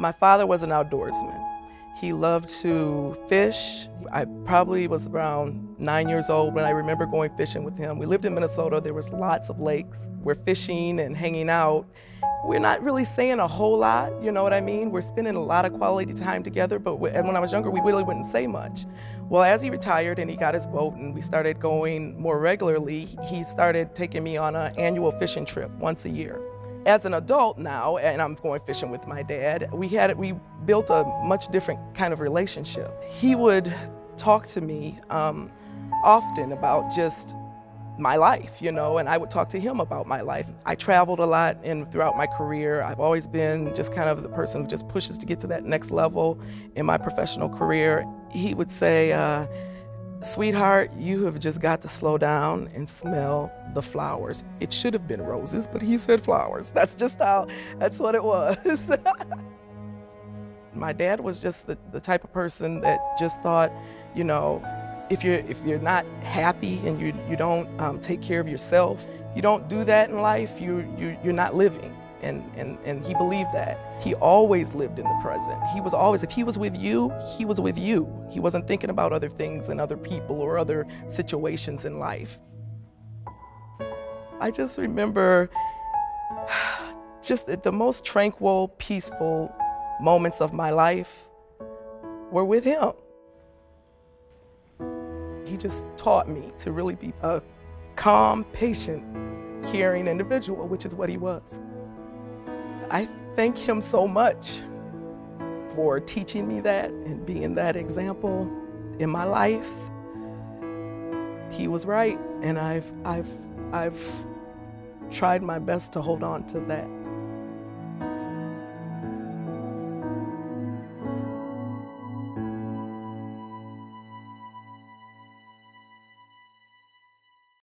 My father was an outdoorsman. He loved to fish. I probably was around nine years old when I remember going fishing with him. We lived in Minnesota. There was lots of lakes. We're fishing and hanging out. We're not really saying a whole lot, you know what I mean? We're spending a lot of quality time together, but and when I was younger, we really wouldn't say much. Well, as he retired and he got his boat and we started going more regularly, he started taking me on an annual fishing trip once a year. As an adult now, and I'm going fishing with my dad, we had we built a much different kind of relationship. He would talk to me um, often about just my life, you know, and I would talk to him about my life. I traveled a lot and throughout my career, I've always been just kind of the person who just pushes to get to that next level in my professional career. He would say, uh, sweetheart, you have just got to slow down and smell the flowers. It should have been roses, but he said flowers. That's just how, that's what it was. my dad was just the, the type of person that just thought, you know, if you're if you're not happy and you you don't um, take care of yourself, you don't do that in life. You you you're not living. And, and, and he believed that. He always lived in the present. He was always, if he was with you, he was with you. He wasn't thinking about other things and other people or other situations in life. I just remember just the most tranquil, peaceful moments of my life were with him. He just taught me to really be a calm, patient, caring individual, which is what he was. I thank him so much for teaching me that and being that example in my life. He was right, and I've, I've, I've tried my best to hold on to that.